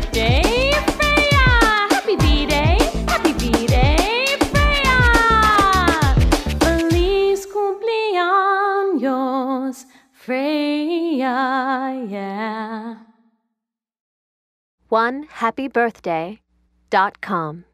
birthday, Freya! Happy B-Day, happy B-Day, Freya! Feliz cumpleaños, Freya, yeah. One happy birthday dot com.